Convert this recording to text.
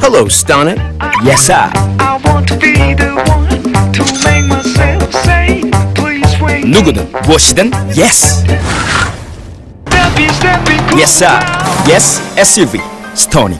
Hello, Stonic. Yes, sir. I want to be the one to make myself say, please wait. 누구든 무엇이든 yes. Steppy, steppy, cool Yes, sir. Yes, SUV. Stoney.